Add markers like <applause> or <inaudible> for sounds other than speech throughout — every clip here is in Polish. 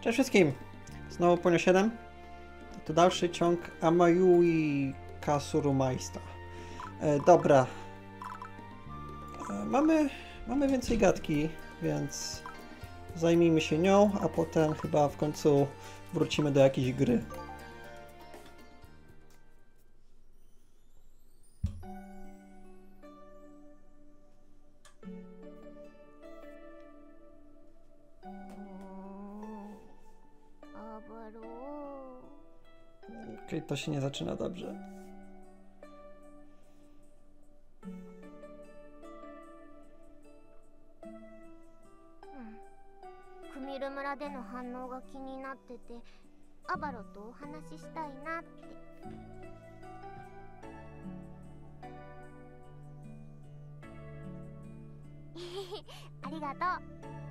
Cześć wszystkim! Znowu Ponio 7. To dalszy ciąg Amayui Kasurumajsta. E, dobra. E, mamy, mamy więcej gadki, więc zajmijmy się nią, a potem chyba w końcu wrócimy do jakiejś gry. To się nie zaczyna dobrze. ル村での反応が気になっててアバロとお話ししたいなってありがとう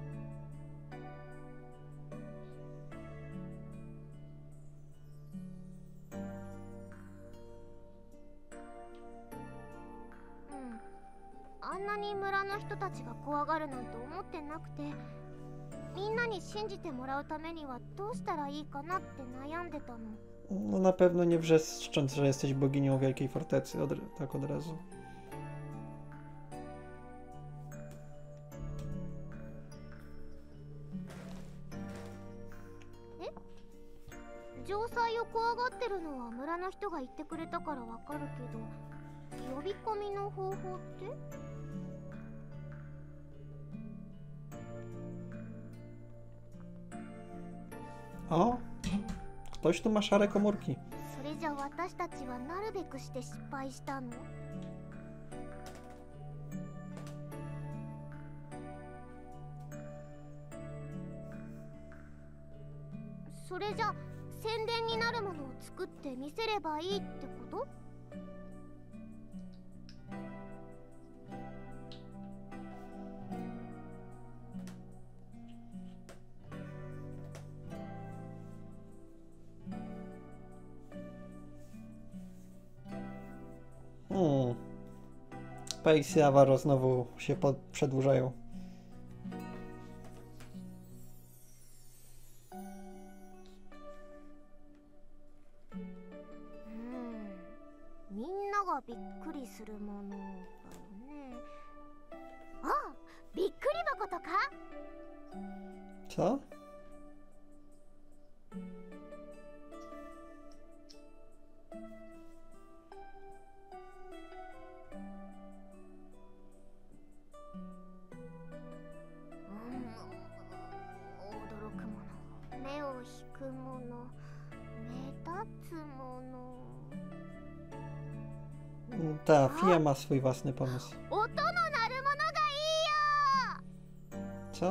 に村の人たちが怖がるなんて思ってなくてみんなに信じてもらうためにはどうしたらいいかなって悩んでたの。No na pewno nie wrzeszcząc, że jesteś boginią Wielkiej Fortecy, od, tak od razu. 城塞を怖がってるのは村の人が言ってくれたからわかるけど呼び込みの方法って？Ktoś tu ma szare komórki. それじゃ私たちはなるべくして失敗したの？それじゃ宣伝になるものを作って見せればいいってこと？Pace i Avaro znowu się pod, przedłużają. う Ta, Fia ma swój własny pomysł. 音の鳴るものがいいよ Co?」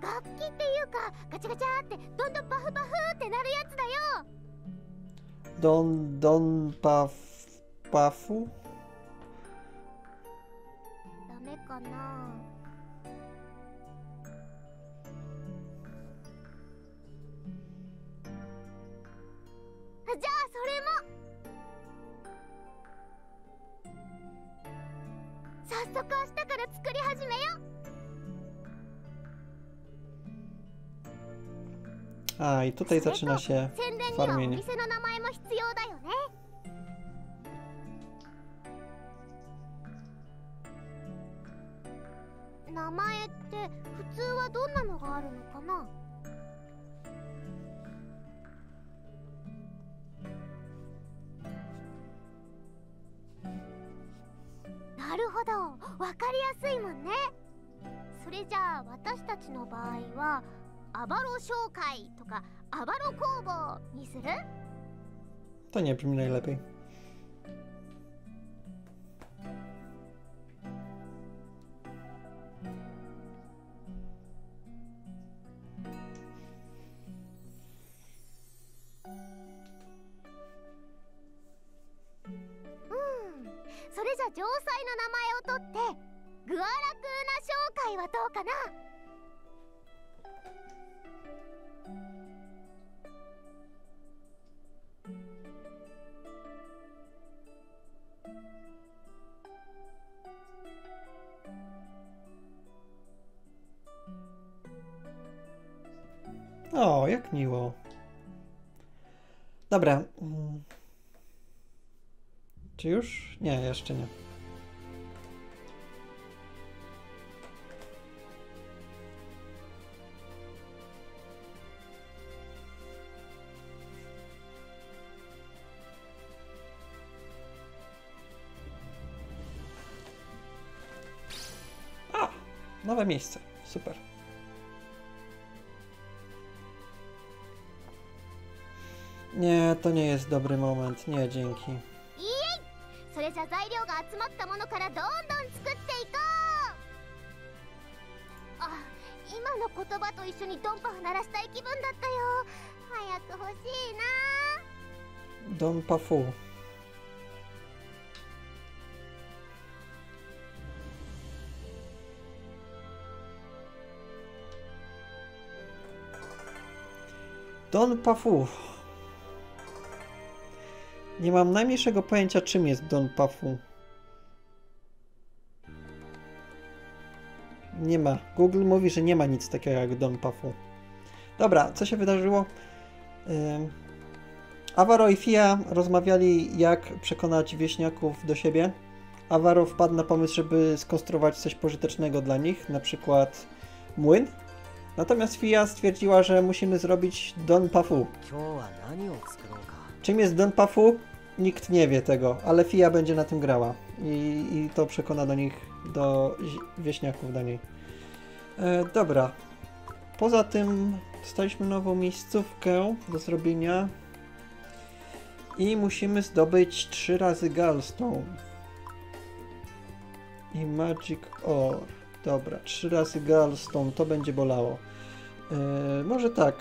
楽器っていうかガチャガチャってどんどんパフパフってなるやつだよ Don, Don Paf, Pafu? ダは明日から作り始めようあいとていとしなし宣伝にはお店の名前も必要だよね。名前って普通はどんなのがあるのかな？ほど分かりやすいもんねそれじゃあ私たちの場合はアバロ商会とかアバロ工房にする？To nie brzmi najlepiej. れじゃ城塞の名前を取ってグアラクーナ商会はどうかな？Dobra, Czy już? Nie, jeszcze nie. あ Nowe miejsce. Super. Nie, to nie jest dobry moment. Nie, dzięki. それじゃ材料が集まったものからどんどん作っていこうあ今の言葉と一緒にドンパフ鳴らしたい気分だったよ早く欲しいな Don Pafu. Don Pafu. Nie mam najmniejszego pojęcia, czym jest Don Pafu. Nie ma. Google mówi, że nie ma nic takiego jak Don Pafu. Dobra, co się wydarzyło? Avaro i Fia rozmawiali, jak przekonać wieśniaków do siebie. Avaro wpadł na pomysł, żeby skonstruować coś pożytecznego dla nich, na przykład młyn. Natomiast Fia stwierdziła, że musimy zrobić Don Pafu. Czym jest Don Pafu? Nikt nie wie tego, ale Fia będzie na tym grała. I, i to przekona do nich, do wieśniaków do niej. E, dobra. Poza tym dostaliśmy nową miejscówkę do zrobienia. I musimy zdobyć trzy razy Gallstone. I Magic Ore. Dobra, trzy razy Gallstone, to będzie bolało. E, może tak,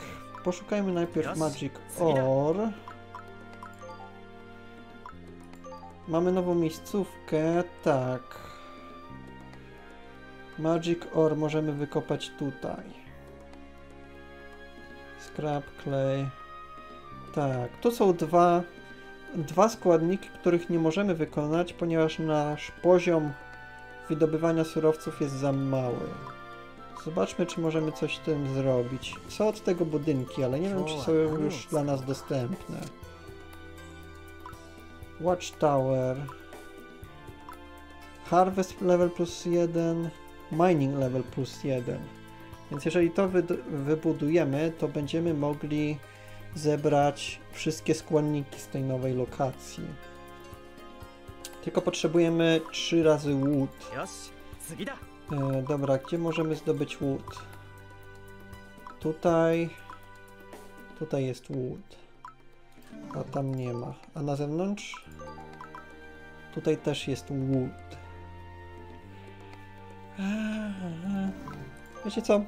poszukajmy najpierw Magic. Ore. Mamy nową miejscówkę, tak. Magic Ore możemy wykopać tutaj. Scrap Clay. Tak, tu są dwa, dwa składniki, których nie możemy wykonać, ponieważ nasz poziom wydobywania surowców jest za mały. Zobaczmy, czy możemy coś z tym zrobić. Są od tego budynki, ale nie wiem, czy są już dla nas dostępne. Watchtower. Harvest level plus 1. Mining level plus 1. Więc jeżeli to wy wybudujemy, to będziemy mogli zebrać wszystkie składniki z tej nowej lokacji. Tylko potrzebujemy 3 razy wood. E, dobra, gdzie możemy zdobyć wood? Tutaj... Tutaj jest wood. A tam nie ma. A na zewnątrz? Tutaj też jest wood. Wiecie co?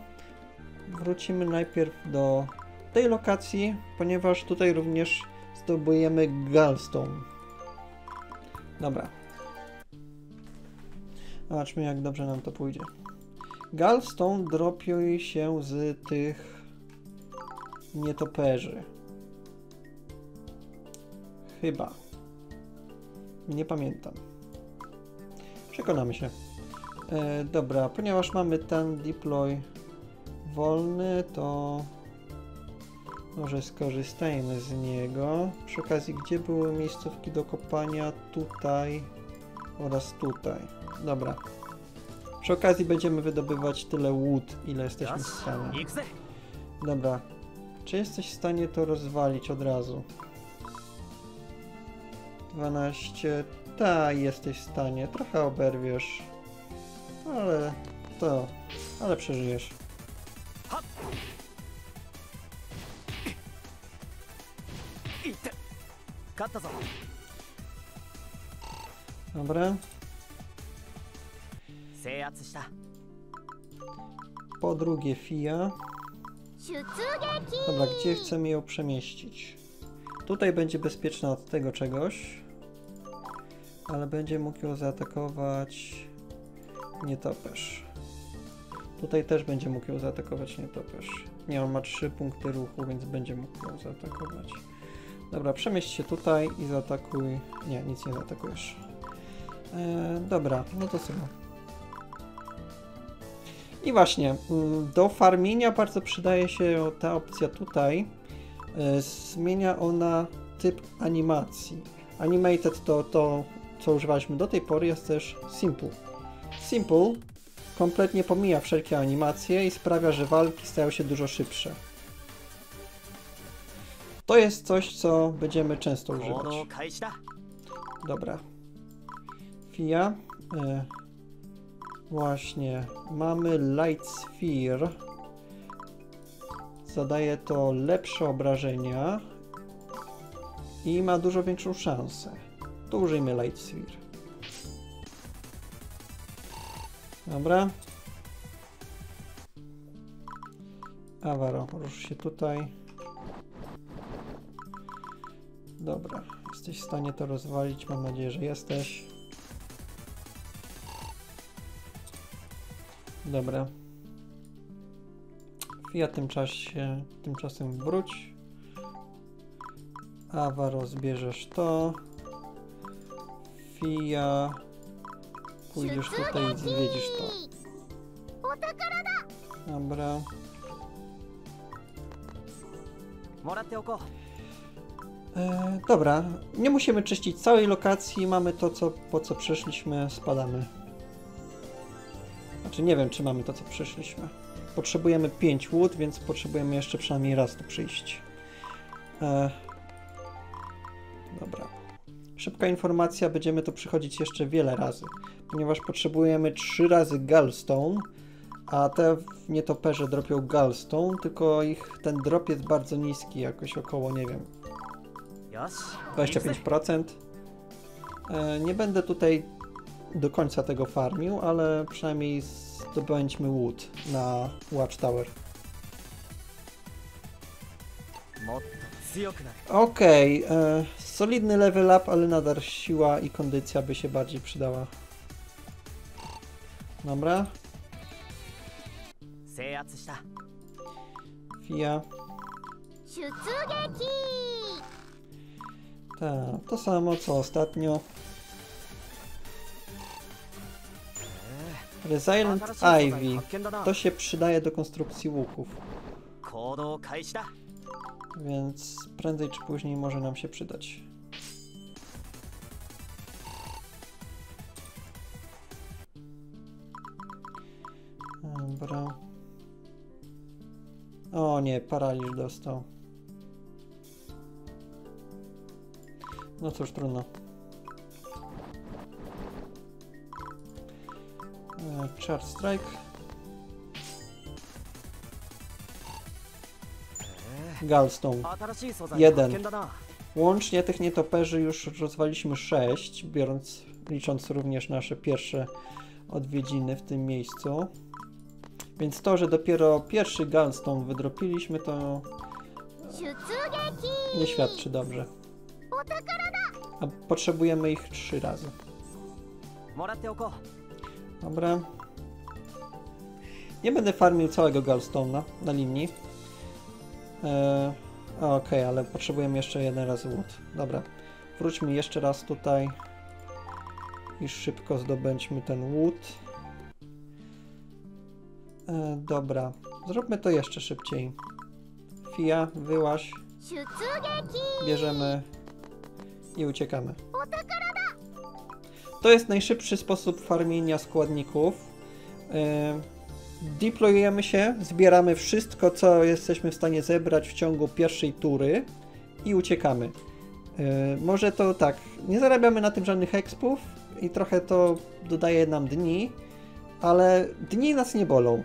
Wrócimy najpierw do tej lokacji, ponieważ tutaj również zdobujemy Galstone. Dobra. Zobaczmy, jak dobrze nam to pójdzie. Galstone dropił się z tych nietoperzy. Chyba. Nie pamiętam. Przekonamy się. E, dobra, ponieważ mamy ten deploy wolny, to może skorzystajmy z niego. Przy okazji, gdzie były miejscówki do kopania? Tutaj oraz tutaj. Dobra. Przy okazji będziemy wydobywać tyle łód, ile jesteśmy w stanie. Dobra. Czy jesteś w stanie to rozwalić od razu? 12. Ta, jesteś w stanie. Trochę oberwiesz. Ale to... Ale przeżyjesz. Dobra. Po drugie Fia. Dobra, gdzie chcemy ją przemieścić? Tutaj będzie bezpieczna od tego czegoś. Ale będzie mógł ją zaatakować nietoperz. Tutaj też będzie mógł ją zaatakować nietoperz. Nie, on ma 3 punkty ruchu, więc będzie mógł ją zaatakować. Dobra, przemieść się tutaj i zaatakuj... Nie, nic nie zaatakujesz. E, dobra, no to super. I właśnie, mm, do farmienia bardzo przydaje się ta opcja tutaj. E, Zmienia ona typ animacji. Animated to to, co używaliśmy do tej pory, jest też Simple. Simple kompletnie pomija wszelkie animacje i sprawia, że walki stają się dużo szybsze. To jest coś, co będziemy często używać. Dobra. Fia. E, właśnie. Mamy Light Sphere. Zadaje to lepsze obrażenia i ma dużo większą szansę. To użyjmy Light Sphere. Dobra. Awaro, rusz się tutaj. Dobra, jesteś w stanie to rozwalić. Mam nadzieję, że jesteś. Dobra. Fia tymczasie, tymczasem wróć. Awa rozbierzesz to jeśli ja pójdziesz tutaj i zwiedzisz to. Dobra. E, dobra, nie musimy czyścić całej lokacji, mamy to, co, po co przyszliśmy, spadamy. Znaczy nie wiem, czy mamy to, co przyszliśmy. Potrzebujemy 5 łód, więc potrzebujemy jeszcze przynajmniej raz tu przyjść. E, Szybka informacja, będziemy tu przychodzić jeszcze wiele razy, ponieważ potrzebujemy 3 razy gallstone, a te nietoperze dropią gallstone, tylko ich ten drop jest bardzo niski, jakoś około, nie wiem, 25%. E, nie będę tutaj do końca tego farmił, ale przynajmniej zdobędźmy wood na Watchtower. Okej, okay, solidny level up, ale nadal siła i kondycja by się bardziej przydała. Dobra. Fia. Tak, to samo co ostatnio. Resilient Ivy. To się przydaje do konstrukcji łuków więc prędzej czy później może nam się przydać. Dobra. O nie, paraliż dostał. No cóż, trudno. E, Charge Strike. Galstone. Jeden. Łącznie tych nietoperzy już rozwaliśmy 6, biorąc, licząc również nasze pierwsze odwiedziny w tym miejscu. Więc to, że dopiero pierwszy Galstone wydropiliśmy, to e, nie świadczy dobrze. A potrzebujemy ich trzy razy. Dobra. Nie będę farmił całego Galstone'a na linii. E, okej, okay, ale potrzebujemy jeszcze jeden raz łód. Dobra, wróćmy jeszcze raz tutaj i szybko zdobędźmy ten łód. E, dobra, zróbmy to jeszcze szybciej. Fia, wyłaś. Bierzemy i uciekamy. To jest najszybszy sposób farmienia składników. E, Deployujemy się, zbieramy wszystko, co jesteśmy w stanie zebrać w ciągu pierwszej tury i uciekamy. Yy, Może to tak, nie zarabiamy na tym żadnych expów i trochę to dodaje nam dni, ale dni nas nie bolą.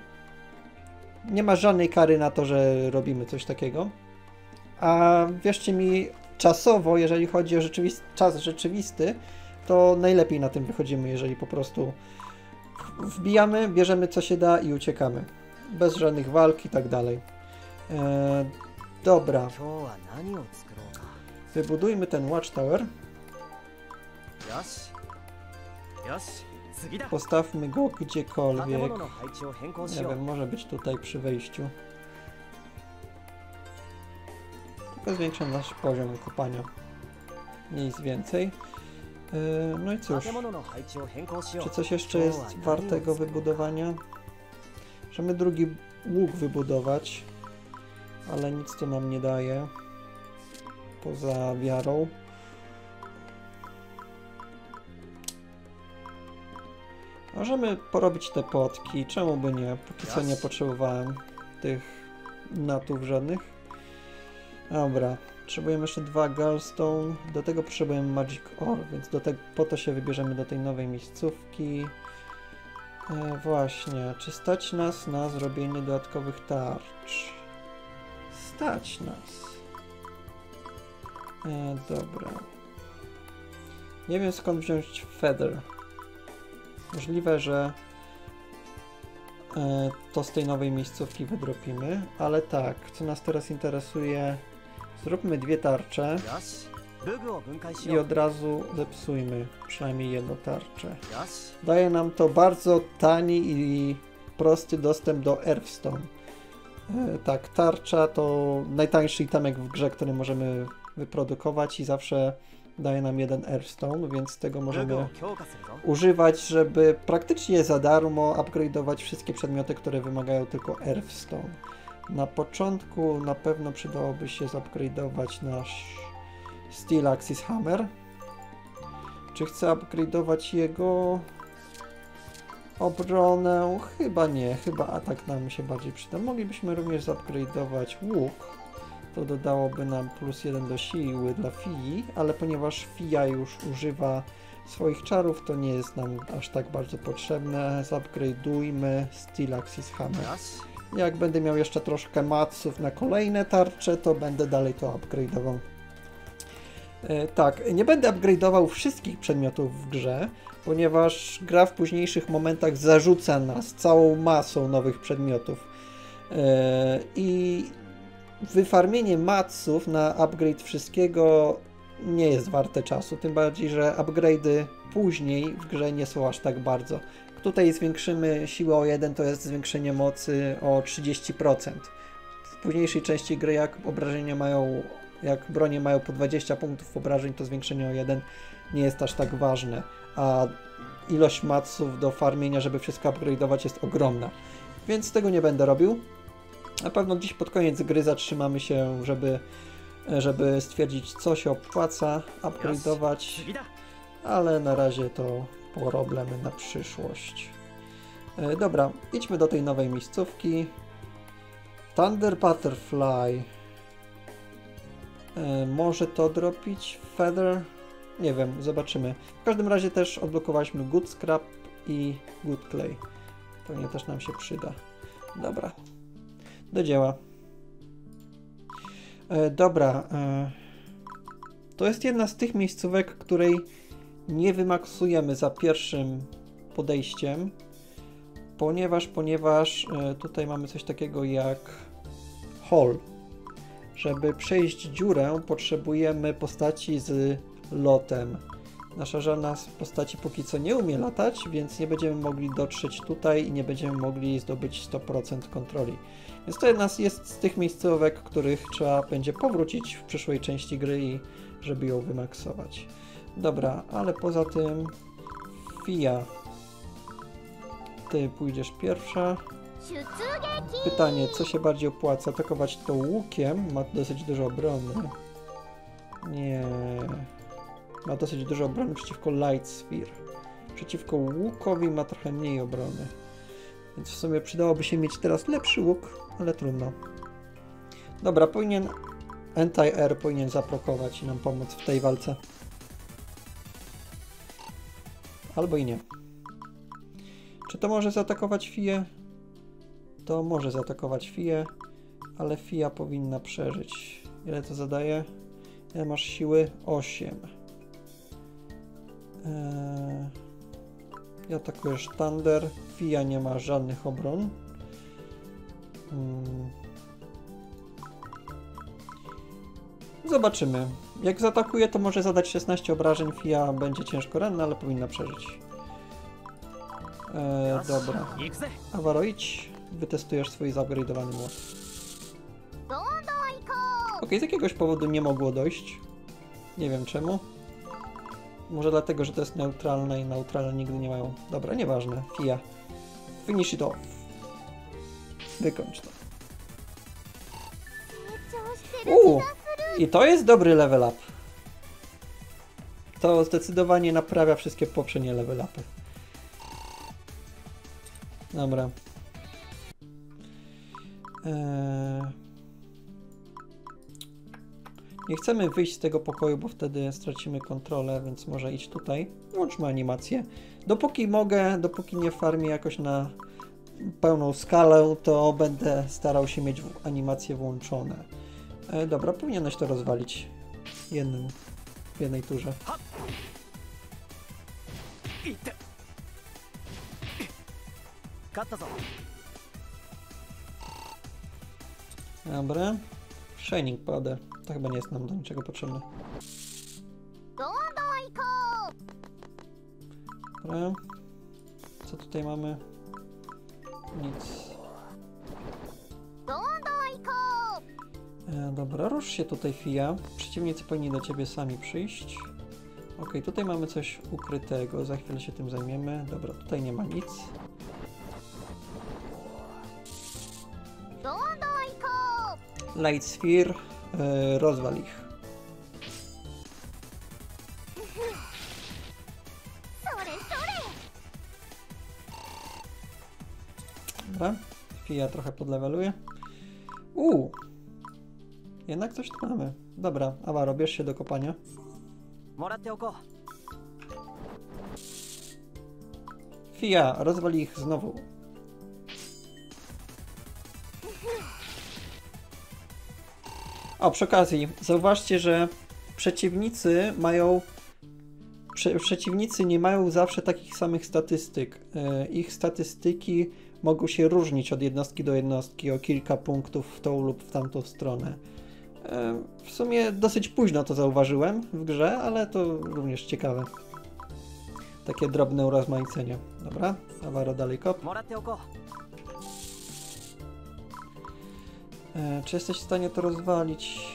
Nie ma żadnej kary na to, że robimy coś takiego. A wierzcie mi, czasowo, jeżeli chodzi o rzeczywist- czas rzeczywisty, to najlepiej na tym wychodzimy, jeżeli po prostu wbijamy, bierzemy co się da i uciekamy. Bez żadnych walk i tak dalej. E, dobra. Wybudujmy ten Watchtower. Postawmy go gdziekolwiek. Nie wiem, może być tutaj przy wejściu. Tylko zwiększam nasz poziom kopania. Nic więcej. E, no i cóż, czy coś jeszcze jest wartego wybudowania? Możemy drugi łuk wybudować, ale nic to nam nie daje, poza wiarą. Możemy porobić te potki, czemu by nie, póki co nie potrzebowałem tych natów żadnych. Dobra, potrzebujemy jeszcze dwa Gallstone, do tego potrzebujemy Magic Ore, więc do tego, po to się wybierzemy do tej nowej miejscówki. E, właśnie, czy stać nas na zrobienie dodatkowych tarcz? Stać nas. E, dobra. Nie wiem skąd wziąć Feather. Możliwe, że e, to z tej nowej miejscówki wydropimy, ale tak, co nas teraz interesuje, Zróbmy dwie tarcze i od razu zepsujmy przynajmniej jedną tarczę. Daje nam to bardzo tani i prosty dostęp do Earthstone. E, tak, tarcza to najtańszy itemek w grze, który możemy wyprodukować i zawsze daje nam jeden Earthstone, więc tego możemy używać, żeby praktycznie za darmo upgrade'ować wszystkie przedmioty, które wymagają tylko Earthstone. Na początku na pewno przydałoby się zupgrade'ować nasz Steel Axis Hammer. Czy chcę upgrade'ować jego obronę? Chyba nie, chyba atak nam się bardziej przyda. Moglibyśmy również zupgrade'ować łuk. To dodałoby nam plus jeden do siły dla Fii, ale ponieważ Fia już używa swoich czarów, to nie jest nam aż tak bardzo potrzebne. Zupgrade'ujmy Steel Axis Hammer. Jak będę miał jeszcze troszkę maców na kolejne tarcze, to będę dalej to upgrade'ował. E, tak, nie będę upgrade'ował wszystkich przedmiotów w grze, ponieważ gra w późniejszych momentach zarzuca nas całą masą nowych przedmiotów. E, I wyfarmienie maców na upgrade wszystkiego nie jest warte czasu, tym bardziej, że upgrade'y później w grze nie są aż tak bardzo. Tutaj zwiększymy siłę o 1, to jest zwiększenie mocy o 30%. W późniejszej części gry, jak obrażenia mają, jak bronie mają po 20 punktów obrażeń, to zwiększenie o 1 nie jest aż tak ważne, a ilość maców do farmienia, żeby wszystko upgrade'ować jest ogromna. Więc tego nie będę robił. Na pewno dziś pod koniec gry zatrzymamy się, żeby, żeby stwierdzić, co się opłaca upgrade'ować ale na razie to problemy na przyszłość. E, dobra, idźmy do tej nowej miejscówki. Thunder Butterfly. E, może to dropić? Feather? Nie wiem, zobaczymy. W każdym razie też odblokowaliśmy Good Scrap i Good Clay. Pewnie też nam się przyda. Dobra, do dzieła. E, dobra, to jest jedna z tych miejscówek, której nie wymaksujemy za pierwszym podejściem, ponieważ, ponieważ e, tutaj mamy coś takiego jak hall. Żeby przejść dziurę, potrzebujemy postaci z lotem. Nasza żadna z postaci póki co nie umie latać, więc nie będziemy mogli dotrzeć tutaj i nie będziemy mogli zdobyć 100% kontroli. Więc to z- jest z tych miejscówek, których trzeba będzie powrócić w przyszłej części gry żeby ją wymaksować. Dobra, ale poza tym Fia. Ty pójdziesz pierwsza. Pytanie, co się bardziej opłaca? Atakować to łukiem? Ma dosyć dużo obrony. Nie. Ma dosyć dużo obrony przeciwko Light Sphere. Przeciwko łukowi ma trochę mniej obrony. Więc w sumie przydałoby się mieć teraz lepszy łuk, ale trudno. Dobra, powinien Anti-Air powinien zaprokować i nam pomóc w tej walce. Albo i nie. Czy to może zaatakować Fię? To może zaatakować Fię, ale Fia powinna przeżyć. Ile to zadaje? Ile masz siły? 8. Eee... I atakujesz Thunder. Fia nie ma żadnych obron. Hmm. Zobaczymy. Jak zaatakuje, to może zadać 16 obrażeń. Fia będzie ciężko ranna, ale powinna przeżyć. E, dobra. Awaroidź, wytestujesz swój zaupgradeowany młot. Ok, z jakiegoś powodu nie mogło dojść. Nie wiem czemu. Może dlatego, że to jest neutralne i neutralne nigdy nie mają... Dobra, nieważne. Fia. Finish it off. Wykończ to. Uuu! I to jest dobry level up. To zdecydowanie naprawia wszystkie poprzednie level upy. Dobra. Eee... Nie chcemy wyjść z tego pokoju, bo wtedy stracimy kontrolę, więc może iść tutaj. Włączmy animację. Dopóki mogę, dopóki nie farmię jakoś na pełną skalę, to będę starał się mieć animacje włączone. E, dobra, powinieneś to rozwalić. Jednym. W jednej turze. Dobra. Shining Powder. To chyba nie jest nam do niczego potrzebne. Dobra. Co tutaj mamy? Nic. dobra, rusz się tutaj, Fia. Przeciwnicy powinni do ciebie sami przyjść. Ok, tutaj mamy coś ukrytego, za chwilę się tym zajmiemy. Dobra, tutaj nie ma nic. Light Sphere, yy, rozwal ich. <laughs> Dobra, Fia trochę podleweluje. Uuu, jednak coś tu mamy. Dobra, Awaro, bierz się do kopania. Fia, rozwal ich znowu. O, przy okazji, zauważcie, że przeciwnicy mają... Prze przeciwnicy nie mają zawsze takich samych statystyk. E, ich statystyki mogą się różnić od jednostki do jednostki o kilka punktów w tą lub w tamtą stronę. E, w sumie dosyć późno to zauważyłem w grze, ale to również ciekawe. Takie drobne urozmaicenie. Dobra, Awaro dalej kop. E, czy jesteś w stanie to rozwalić?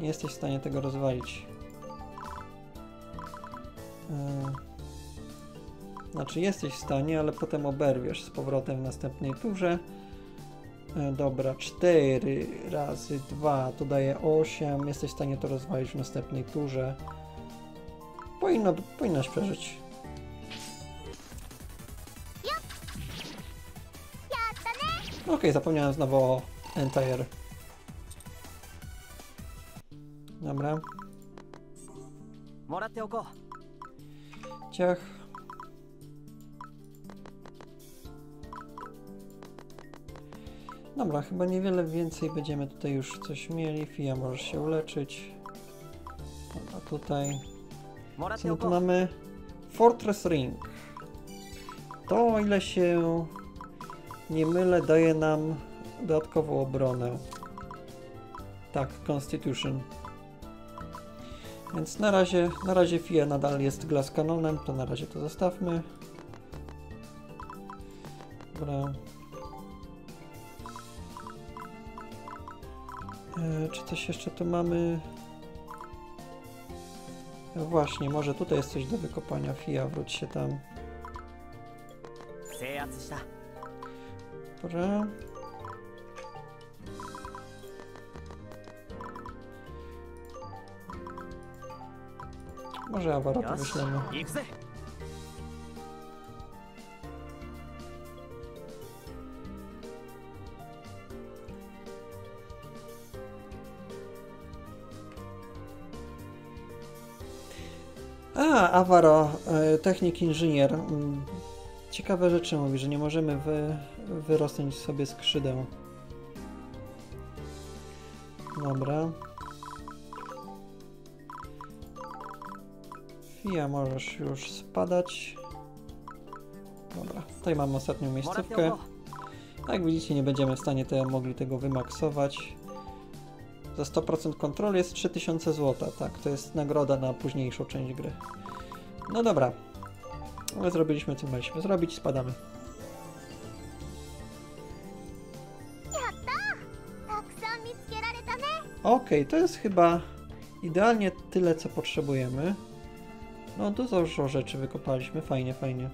Nie jesteś w stanie tego rozwalić. E, znaczy jesteś w stanie, ale potem oberwiesz z powrotem w następnej turze. E, dobra, 4 razy 2 to daje 8. Jesteś w stanie to rozwalić w następnej turze. Powinno, powinnaś przeżyć. Okej, okay, zapomniałem znowu o Entire. Dobra. Ciach. Dobra, chyba niewiele więcej będziemy tutaj już coś mieli. Fia może się uleczyć. A tutaj... Co tu mamy? Fortress Ring. To, o ile się nie mylę, daje nam dodatkową obronę. Tak, Constitution. Więc na razie, na razie FIA nadal jest glass kanonem, to na razie to zostawmy. Dobra, E, czy coś jeszcze tu mamy? E, właśnie, może tutaj jest coś do wykopania. Fia, wróć się tam. Dobra. Może awara to wyślemy. Avaro, e, technik inżynier. Mm, ciekawe rzeczy mówi, że nie możemy wy, wyrosnąć sobie skrzydeł. Dobra. Fia, możesz już spadać. Dobra, tutaj mamy ostatnią miejscówkę. Jak widzicie, nie będziemy w stanie te, mogli tego wymaksować. Za 100% kontroli jest 3000 zł, tak, to jest nagroda na późniejszą część gry. No dobra. Zrobiliśmy co mieliśmy zrobić, spadamy. Okej, okay, to jest chyba idealnie tyle, co potrzebujemy. No, dużo rzeczy wykopaliśmy, fajnie, fajnie.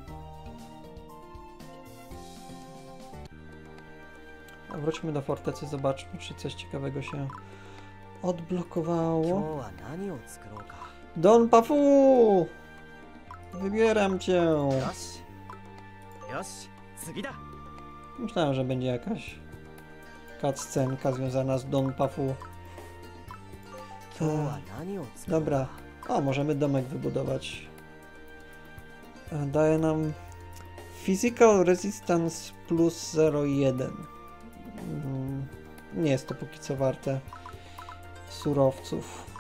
A wróćmy do fortecy, zobaczmy, czy coś ciekawego się odblokowało. Don Pafu! Wybieram cię. Myślałem, że będzie jakaś cutscenka związana z Don Pafu. Tak. Dobra. O, możemy domek wybudować. E, daje nam Physical Resistance plus 0,1. Mm, nie jest to póki co warte surowców.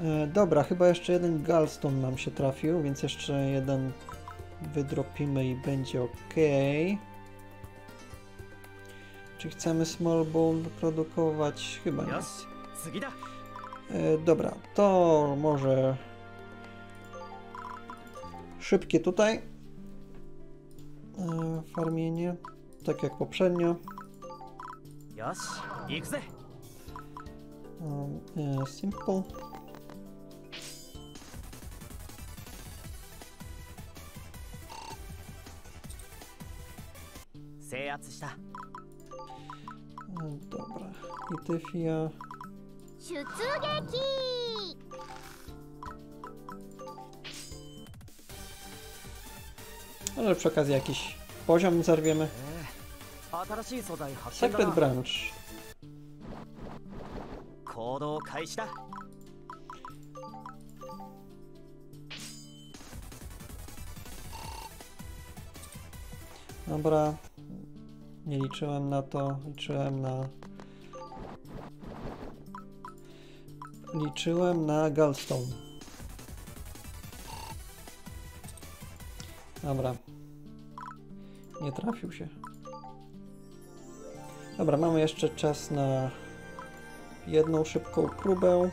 E, dobra, chyba jeszcze jeden Galston nam się trafił, więc jeszcze jeden wydropimy i będzie ok. Czy chcemy Small Bomb produkować? Chyba nie. E, dobra, to może szybkie tutaj e, farmienie, tak jak poprzednio. E, simple. i Tyfia. Może przy okazji jakiś poziom zerwiemy. Secret Branch. Dobra, nie liczyłem na to, liczyłem na Liczyłem na Galstone. Dobra. Nie trafił się. Dobra, mamy jeszcze czas na jedną szybką próbę.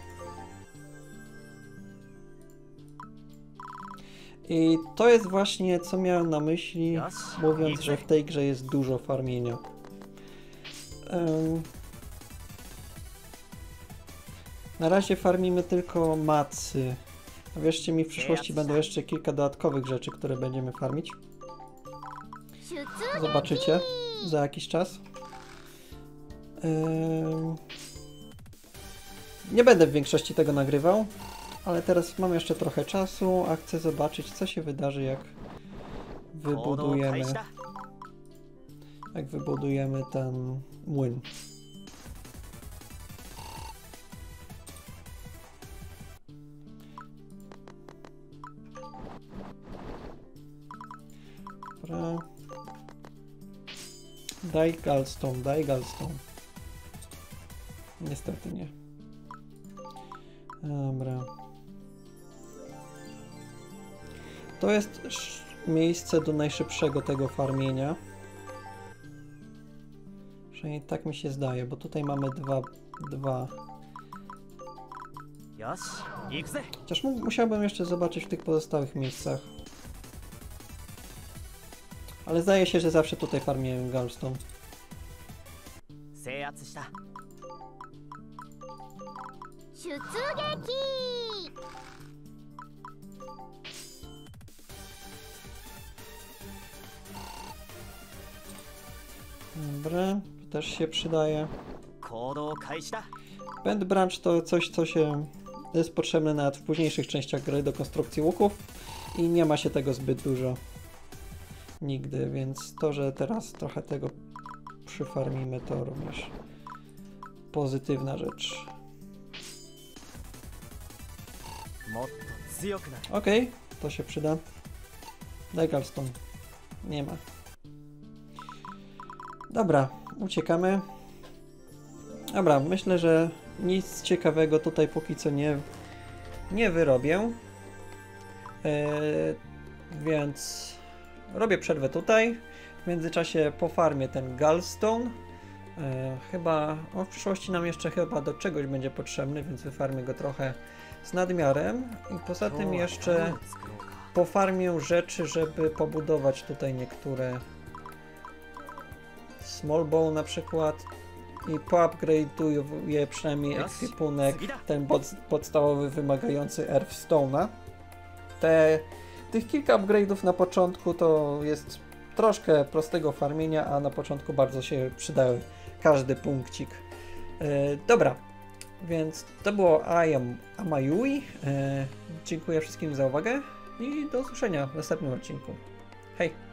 I to jest właśnie co miałem na myśli, mówiąc, że w tej grze jest dużo farmienia. Em, na razie farmimy tylko macy. A wierzcie mi, w przyszłości będą jeszcze kilka dodatkowych rzeczy, które będziemy farmić. Zobaczycie za jakiś czas. Nie będę w większości tego nagrywał, ale teraz mam jeszcze trochę czasu, a chcę zobaczyć, co się wydarzy, jak wybudujemy, jak wybudujemy ten młyn. Dobra. No. Daj Galstone, daj Galstone. Niestety nie. Dobra. To jest miejsce do najszybszego tego farmienia. Przynajmniej tak mi się zdaje, bo tutaj mamy dwa... dwa... Chociaż musiałbym jeszcze zobaczyć w tych pozostałych miejscach. Ale zdaje się, że zawsze tutaj farmiłem Galstone. Dobra, też się przydaje. Band branch to coś, co się jest potrzebne nawet w późniejszych częściach gry do konstrukcji łuków i nie ma się tego zbyt dużo nigdy, więc to, że teraz trochę tego przyfarmimy, to również pozytywna rzecz. Okej, to się przyda. Daj Nie ma. Dobra, uciekamy. Dobra, myślę, że nic ciekawego tutaj póki co nie, nie wyrobię. E, więc robię przerwę tutaj. W międzyczasie pofarmię ten Galstone. E, chyba on w przyszłości nam jeszcze chyba do czegoś będzie potrzebny, więc wyfarmię go trochę z nadmiarem. I poza tym jeszcze pofarmię rzeczy, żeby pobudować tutaj niektóre Smallbow na przykład i poupgrade'uję przynajmniej ekwipunek, ten pod, podstawowy wymagający Earthstone'a. Te tych kilka upgrade'ów na początku to jest troszkę prostego farmienia, a na początku bardzo się przydały każdy punkcik. E, dobra, więc to było I am Amayui. E, dziękuję wszystkim za uwagę i do usłyszenia w następnym odcinku. Hej!